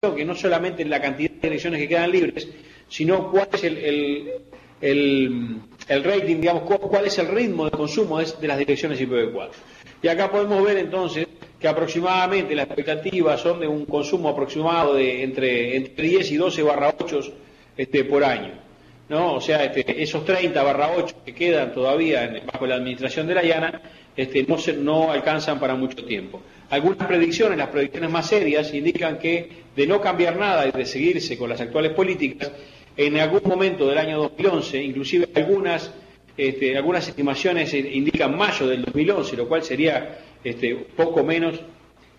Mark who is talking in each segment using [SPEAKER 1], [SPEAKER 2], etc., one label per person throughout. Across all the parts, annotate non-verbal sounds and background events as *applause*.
[SPEAKER 1] que no solamente la cantidad de direcciones que quedan libres, sino cuál es el, el, rating, digamos, cuál es el ritmo de consumo de las direcciones IPv4. Y acá podemos ver entonces que aproximadamente las expectativas son de un consumo aproximado de entre, entre 10 y 12 barra 8 este, por año. ¿no? O sea, este, esos 30 barra 8 que quedan todavía bajo la administración de la IANA este, no, se, no alcanzan para mucho tiempo. Algunas predicciones, las predicciones más serias, indican que de no cambiar nada y de seguirse con las actuales políticas, en algún momento del año 2011, inclusive algunas, este, algunas estimaciones indican mayo del 2011, lo cual sería este, poco menos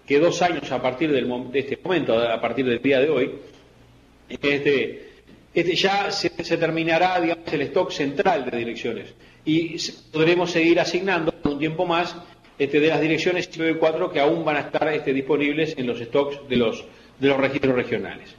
[SPEAKER 1] que dos años a partir del, de este momento, a partir del día de hoy, este, este ya se, terminará el stock central de direcciones y podremos seguir asignando tiempo más este, de las direcciones IPv4 que aún van a estar este, disponibles en los stocks de los, de los registros regionales.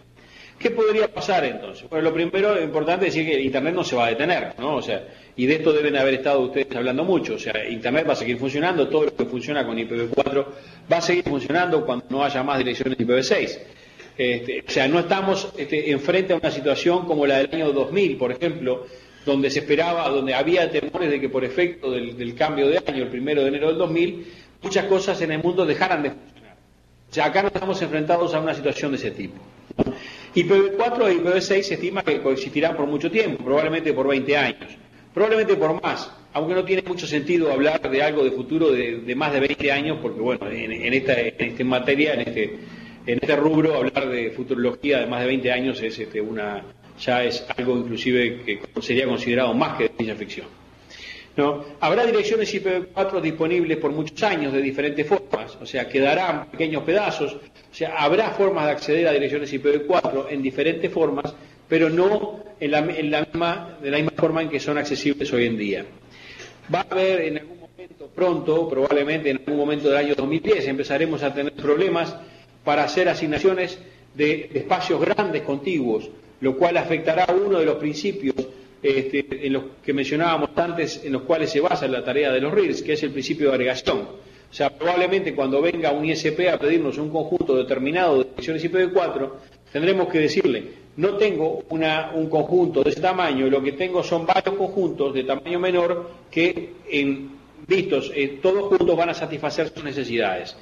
[SPEAKER 1] ¿Qué podría pasar entonces? Bueno, lo primero importante es decir que Internet no se va a detener, ¿no? O sea, y de esto deben haber estado ustedes hablando mucho. O sea, Internet va a seguir funcionando, todo lo que funciona con IPv4 va a seguir funcionando cuando no haya más direcciones IPv6. Este, o sea, no estamos este, enfrente a una situación como la del año 2000, por ejemplo, donde se esperaba, donde había temores de que por efecto del, cambio de año, el primero de enero del 2000, muchas cosas en el mundo dejaran de funcionar. O sea, acá no estamos enfrentados a una situación de ese tipo. IPv4 y IPv6 se estima que coexistirán por mucho tiempo, probablemente por 20 años, probablemente por más, aunque no tiene mucho sentido hablar de algo de futuro de, más de 20 años, porque bueno, en, esta, en materia, en este, en este rubro, hablar de futurología de más de 20 años es este, una, ya es algo inclusive que sería considerado más que ciencia ficción. ¿No? Habrá direcciones IPv4 disponibles por muchos años de diferentes formas, o sea, quedarán pequeños pedazos, o sea, habrá formas de acceder a direcciones IPv4 en diferentes formas, pero no en la, misma, de la misma forma en que son accesibles hoy en día. Va a haber en algún momento pronto, probablemente en algún momento del año 2010, empezaremos a tener problemas para hacer asignaciones de, espacios grandes contiguos, lo cual afectará uno de los principios este, en los que mencionábamos antes, en los cuales se basa la tarea de los RIRS, que es el principio de agregación. O sea, probablemente cuando venga un ISP a pedirnos un conjunto determinado de direcciones IPv4, tendremos que decirle, no tengo un conjunto de ese tamaño, lo que tengo son varios conjuntos de tamaño menor que, en, vistos eh, todos juntos, van a satisfacer sus necesidades.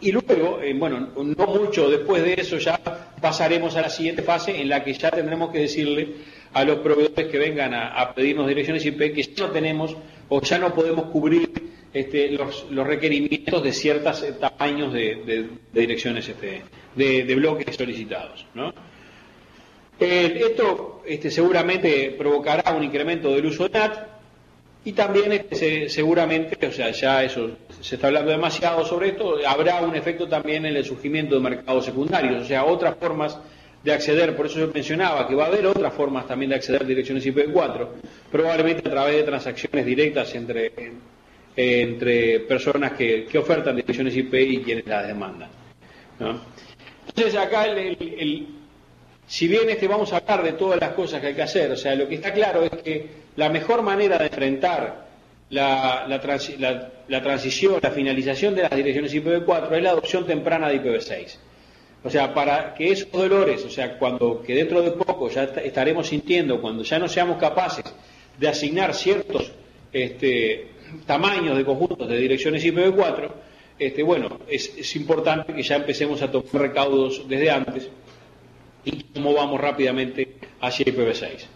[SPEAKER 1] Y luego, eh, bueno, no mucho después de eso ya pasaremos a la siguiente fase en la que ya tendremos que decirle a los proveedores que vengan a pedirnos direcciones IP que ya no tenemos o ya no podemos cubrir este, los, requerimientos de ciertos eh, tamaños de, direcciones, este, de, bloques solicitados. esto este, seguramente provocará un incremento del uso de NAT y también este, seguramente, o sea, ya eso se está hablando demasiado sobre esto, habrá un efecto también en el surgimiento de mercados secundarios, o sea, otras formas de acceder, por eso yo mencionaba que va a haber otras formas también de acceder a direcciones IPv4, probablemente a través de transacciones directas entre entre personas que, ofertan direcciones IP y quienes las demandan. Entonces acá, el, si bien este, vamos a hablar de todas las cosas que hay que hacer, o sea, lo que está claro es que la mejor manera de enfrentar la, la, transición, la finalización de las direcciones IPv4 es la adopción temprana de IPv6. O sea, para que esos dolores, o sea, cuando que dentro de poco ya estaremos sintiendo, cuando ya no seamos capaces de asignar ciertos este, tamaños de conjuntos de direcciones IPv4, este, bueno, es, importante que ya empecemos a tomar recaudos desde antes y cómo vamos rápidamente hacia IPv6.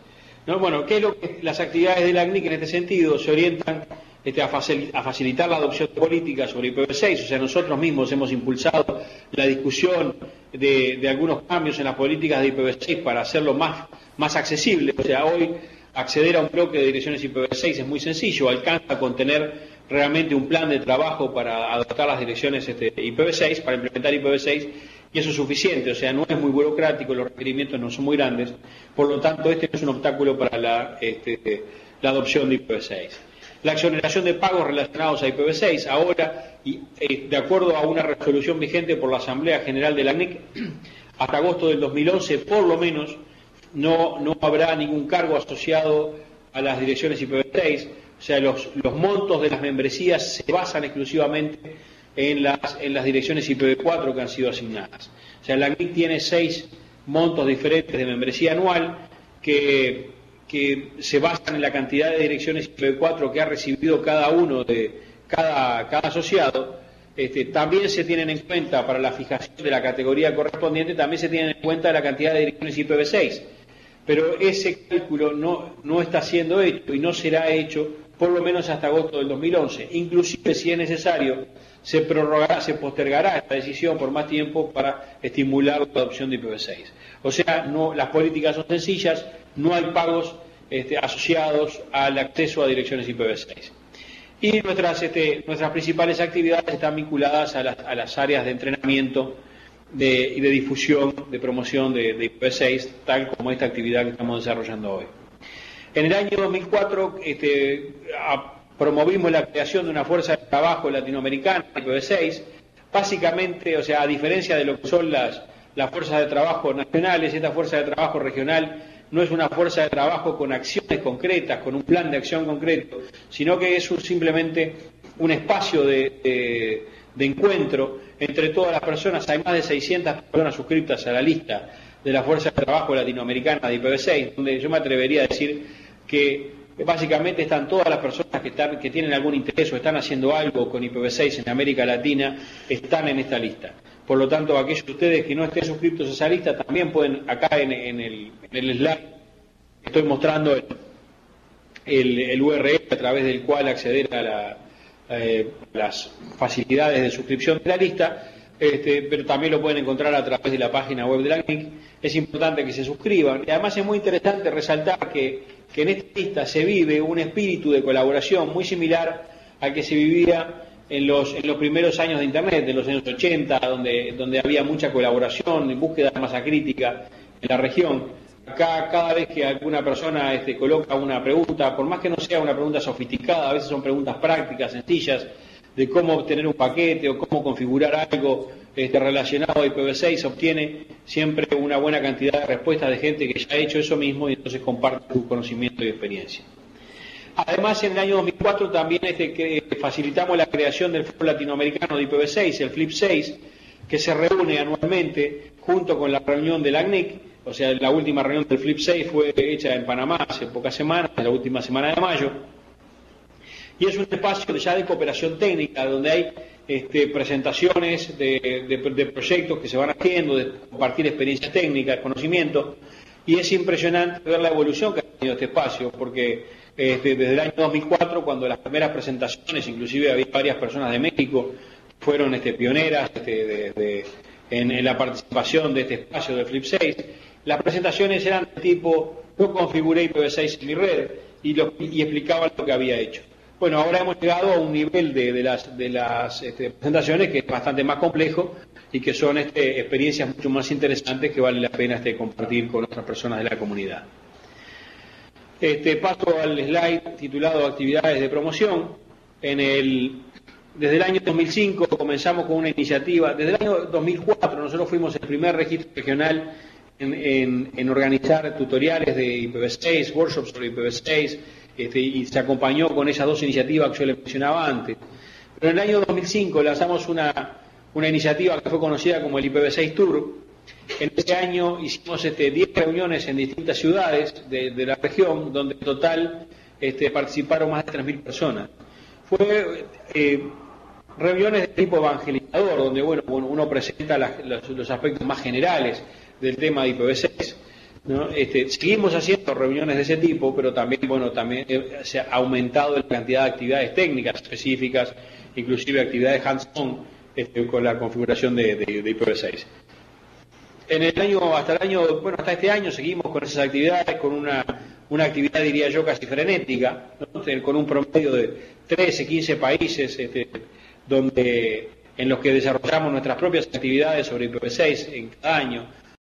[SPEAKER 1] ¿No? Bueno, ¿qué es lo que las actividades de la ACNIC en este sentido se orientan este, a, facilitar la adopción de políticas sobre IPv6? O sea, nosotros mismos hemos impulsado la discusión de, algunos cambios en las políticas de IPv6 para hacerlo más, más accesible. O sea, hoy acceder a un bloque de direcciones IPv6 es muy sencillo, alcanza con tener realmente un plan de trabajo para adoptar las direcciones este, IPv6, para implementar IPv6, y eso es suficiente, o sea, no es muy burocrático, los requerimientos no son muy grandes, por lo tanto, este no es un obstáculo para la, este, la adopción de IPv6. La exoneración de pagos relacionados a IPv6, ahora, y, eh, de acuerdo a una resolución vigente por la Asamblea General de la ANIC, *clears throat* hasta agosto del 2011, por lo menos, no, no habrá ningún cargo asociado a las direcciones IPv6, o sea, los, los montos de las membresías se basan exclusivamente en las, en las direcciones IPv4 que han sido asignadas. O sea, la NIC tiene seis montos diferentes de membresía anual que, que se basan en la cantidad de direcciones IPv4 que ha recibido cada uno de cada, cada asociado. Este, también se tienen en cuenta para la fijación de la categoría correspondiente, también se tienen en cuenta la cantidad de direcciones IPv6. Pero ese cálculo no, no está siendo hecho y no será hecho por lo menos hasta agosto del 2011. Inclusive, si es necesario, se prorrogará, se postergará esta decisión por más tiempo para estimular la adopción de IPv6. O sea, las políticas son sencillas, no hay pagos este, asociados al acceso a direcciones IPv6. Y nuestras, este, nuestras principales actividades están vinculadas a las, a las áreas de entrenamiento y de difusión, de promoción de, de IPv6, tal como esta actividad que estamos desarrollando hoy. En el año 2004 este, promovimos la creación de una fuerza de trabajo latinoamericana, IPv6, básicamente, o sea, a diferencia de lo que son las, las fuerzas de trabajo nacionales, esta fuerza de trabajo regional no es una fuerza de trabajo con acciones concretas, con un plan de acción concreto, sino que es simplemente un espacio de, encuentro entre todas las personas. Hay más de 600 personas suscritas a la lista de la Fuerza de Trabajo Latinoamericana de IPv6, donde yo me atrevería a decir que básicamente están todas las personas que, están, que tienen algún interés o están haciendo algo con IPv6 en América Latina, están en esta lista. Por lo tanto, aquellos de ustedes que no estén suscritos a esa lista también pueden, acá en, el, slide, estoy mostrando el, URL a través del cual acceder a eh, las facilidades de suscripción de la lista, este, pero también lo pueden encontrar a través de la página web de la NIC. Es importante que se suscriban. Y además es muy interesante resaltar que, que en esta lista se vive un espíritu de colaboración muy similar al que se vivía en los, en los primeros años de Internet, de los años 80, donde, donde había mucha colaboración y búsqueda de masa crítica en la región. Acá, cada vez que alguna persona este, coloca una pregunta, por más que no sea una pregunta sofisticada, a veces son preguntas prácticas, sencillas, de cómo obtener un paquete o cómo configurar algo este, relacionado a IPv6, se obtiene siempre una buena cantidad de respuestas de gente que ya ha hecho eso mismo y entonces comparte su conocimiento y experiencia. Además, en el año 2004 también este, que facilitamos la creación del Foro Latinoamericano de IPv6, el FLIP 6, que se reúne anualmente junto con la reunión del ACNIC, o sea, la última reunión del FLIP 6 fue hecha en Panamá hace pocas semanas, la última semana de mayo, y es un espacio ya de cooperación técnica, donde hay este, presentaciones de, proyectos que se van haciendo, de compartir experiencias técnicas, conocimiento, y es impresionante ver la evolución que ha tenido este espacio, porque este, desde el año 2004, cuando las primeras presentaciones, inclusive había varias personas de México, fueron este, pioneras en, la participación de este espacio de Flip 6, las presentaciones eran de tipo, yo configuré IPv6 en mi red y explicaba lo que había hecho. Bueno, ahora hemos llegado a un nivel de, las, las presentaciones que es bastante más complejo y que son experiencias mucho más interesantes que vale la pena compartir con otras personas de la comunidad. Este, paso al slide titulado Actividades de promoción. Desde el año 2005 comenzamos con una iniciativa. Desde el año 2004 nosotros fuimos el primer registro regional en, organizar tutoriales de IPv6, workshops sobre IPv6, este, y se acompañó con esas dos iniciativas que yo les mencionaba antes. Pero en el año 2005 lanzamos una, una iniciativa que fue conocida como el IPv6 Tour, en ese año hicimos este, 10 reuniones en distintas ciudades de, la región, donde en total este, participaron más de 3.000 personas. Fue eh, reuniones de tipo evangelizador, donde bueno, uno presenta los, aspectos más generales del tema de IPv6. Este, seguimos haciendo reuniones de ese tipo, pero también, bueno, también eh, se ha aumentado la cantidad de actividades técnicas específicas, inclusive actividades hands-on este, con la configuración de, de IPv6. En el año, hasta el año, bueno, hasta este año seguimos con esas actividades, con una, una actividad, diría yo, casi frenética, con un promedio de 13, 15 países este, donde, en los que desarrollamos nuestras propias actividades sobre IPv6 en cada año,